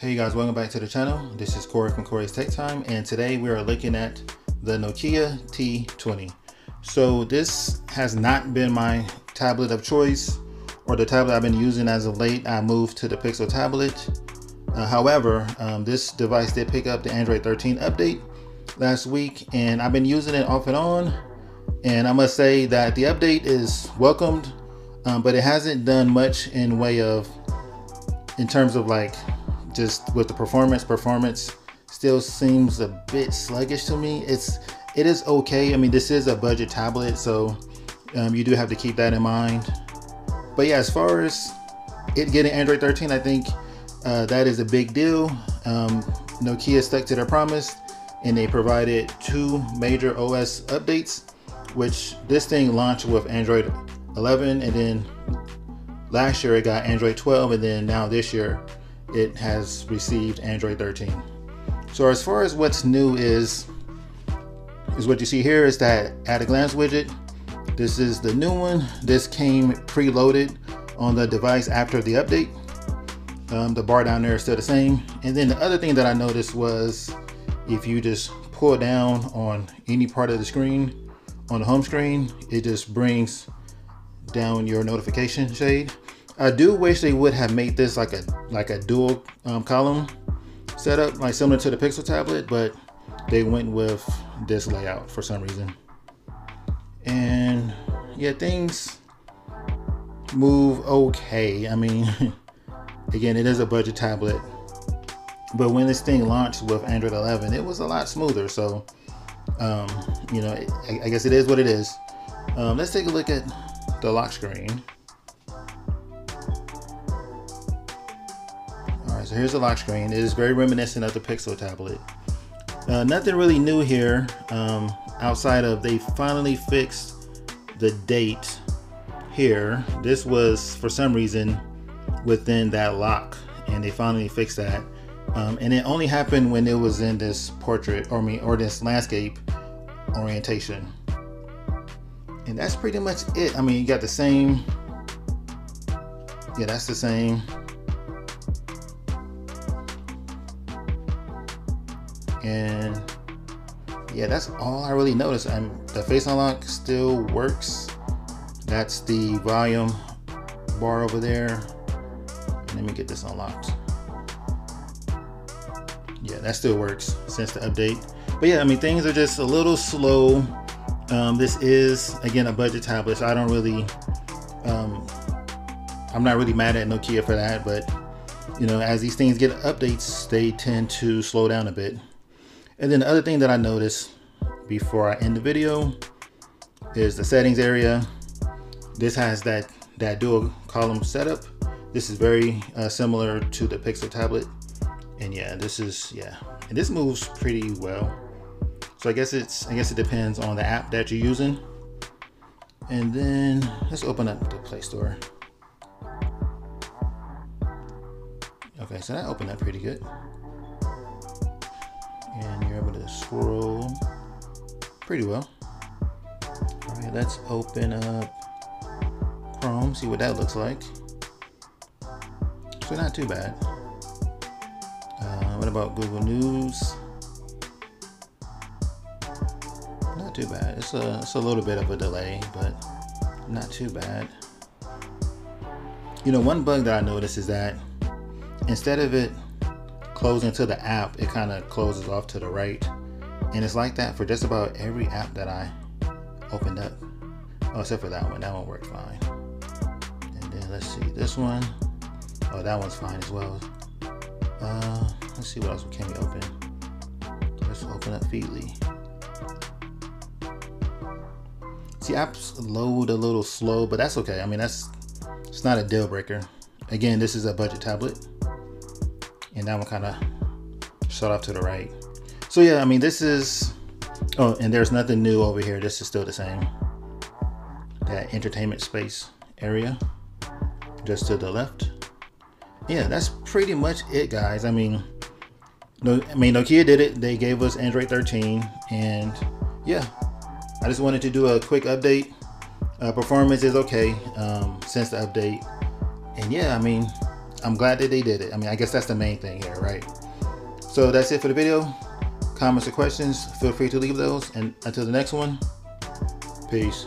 Hey guys, welcome back to the channel. This is Cory from Cory's Tech Time, and today we are looking at the Nokia T20. So this has not been my tablet of choice or the tablet I've been using as of late. I moved to the Pixel tablet. Uh, however, um, this device did pick up the Android 13 update last week, and I've been using it off and on. And I must say that the update is welcomed, um, but it hasn't done much in way of, in terms of like just with the performance performance still seems a bit sluggish to me. It's it is okay. I mean this is a budget tablet so um, you do have to keep that in mind. But yeah as far as it getting android 13 i think uh, that is a big deal. Um, nokia stuck to their promise and they provided two major os updates which this thing launched with android 11 and then last year it got android 12 and then now this year it has received Android 13. So as far as what's new is, is what you see here is that at a glance widget. This is the new one. This came preloaded on the device after the update. Um, the bar down there is still the same. And then the other thing that I noticed was if you just pull down on any part of the screen on the home screen, it just brings down your notification shade. I do wish they would have made this like a like a dual um, column setup, like similar to the Pixel tablet, but they went with this layout for some reason. And yeah, things move okay. I mean, again, it is a budget tablet, but when this thing launched with Android 11, it was a lot smoother. So, um, you know, I, I guess it is what it is. Um, let's take a look at the lock screen. So here's the lock screen. It is very reminiscent of the Pixel tablet. Uh, nothing really new here um, outside of they finally fixed the date here. This was for some reason within that lock and they finally fixed that. Um, and it only happened when it was in this portrait or me or this landscape orientation. And that's pretty much it. I mean, you got the same. Yeah, that's the same. And yeah that's all I really noticed. And the face unlock still works. That's the volume bar over there. Let me get this unlocked. Yeah that still works since the update. But yeah I mean things are just a little slow. Um, this is again a budget tablet so I don't really um, I'm not really mad at Nokia for that but you know as these things get updates they tend to slow down a bit and then the other thing that I noticed before I end the video is the settings area. This has that, that dual column setup. This is very uh, similar to the Pixel tablet. And yeah, this is, yeah, and this moves pretty well. So I guess it's, I guess it depends on the app that you're using. And then let's open up the Play Store. Okay, so that opened up pretty good scroll pretty well. All right, let's open up Chrome, see what that looks like. So not too bad. Uh, what about Google News? Not too bad. It's a, it's a little bit of a delay, but not too bad. You know, one bug that I noticed is that instead of it closing to the app, it kind of closes off to the right. And it's like that for just about every app that I opened up. Oh, except for that one. That one worked fine. And then let's see this one. Oh, that one's fine as well. Uh, let's see what else can we open. Let's open up Feedly. See, apps load a little slow, but that's okay. I mean, that's it's not a deal breaker. Again, this is a budget tablet and that one kind of shut off to the right. So yeah, I mean, this is, oh, and there's nothing new over here. This is still the same. That entertainment space area, just to the left. Yeah, that's pretty much it, guys. I mean, no, I mean, Nokia did it. They gave us Android 13, and yeah, I just wanted to do a quick update. Uh, performance is okay um, since the update, and yeah, I mean, I'm glad that they did it. I mean, I guess that's the main thing here, right? So that's it for the video. Comments or questions, feel free to leave those. And until the next one, peace.